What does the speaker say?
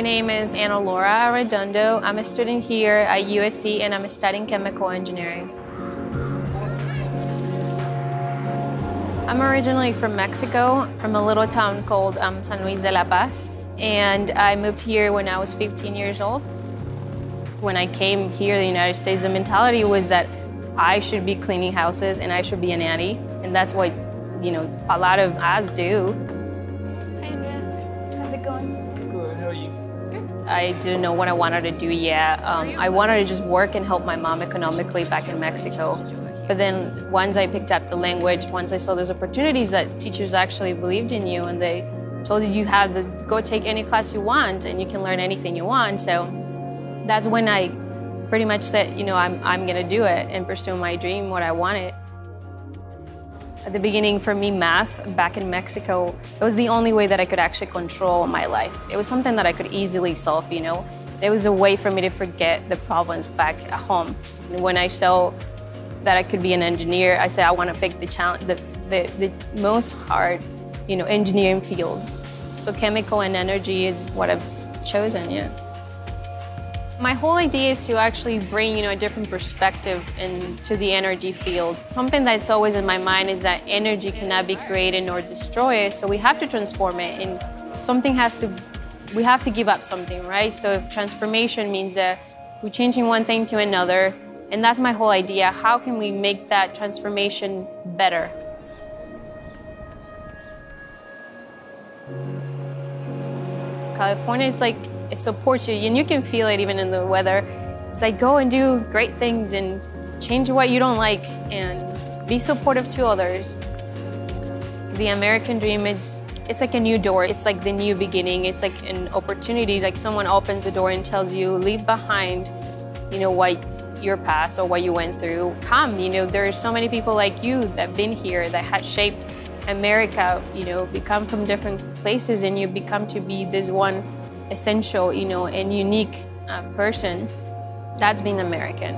My name is AnnaLaura Arredondo. I'm a student here at USC and I'm studying chemical engineering. I'm originally from Mexico, from a little town called um, San Luis de la Paz, and I moved here when I was 15 years old. When I came here to the United States, the mentality was that I should be cleaning houses and I should be a nanny, and that's what, you know, a lot of us do. Hi, Andrea. How's it going? I didn't know what I wanted to do yet. Um, I wanted to just work and help my mom economically back in Mexico. But then once I picked up the language, once I saw those opportunities that teachers actually believed in you and they told you you have the go take any class you want and you can learn anything you want. So that's when I pretty much said, you know, I'm, I'm gonna do it and pursue my dream, what I wanted. At the beginning, for me, math back in Mexico, it was the only way that I could actually control my life. It was something that I could easily solve, you know. It was a way for me to forget the problems back at home. And when I saw that I could be an engineer, I said I want to pick the challenge, the, the, the most hard, you know, engineering field. So chemical and energy is what I've chosen, yeah. My whole idea is to actually bring, you know, a different perspective into the energy field. Something that's always in my mind is that energy cannot be created nor destroyed, so we have to transform it, and something has to, we have to give up something, right? So if transformation means that we're changing one thing to another, and that's my whole idea. How can we make that transformation better? California is like, it supports you, and you can feel it even in the weather. It's like go and do great things and change what you don't like and be supportive to others. The American dream is it's like a new door. It's like the new beginning. It's like an opportunity. Like someone opens a door and tells you, leave behind, you know, what your past or what you went through. Come, you know, there are so many people like you that have been here that had shaped America. You know, become from different places and you become to be this one essential, you know, and unique uh, person. That's being American.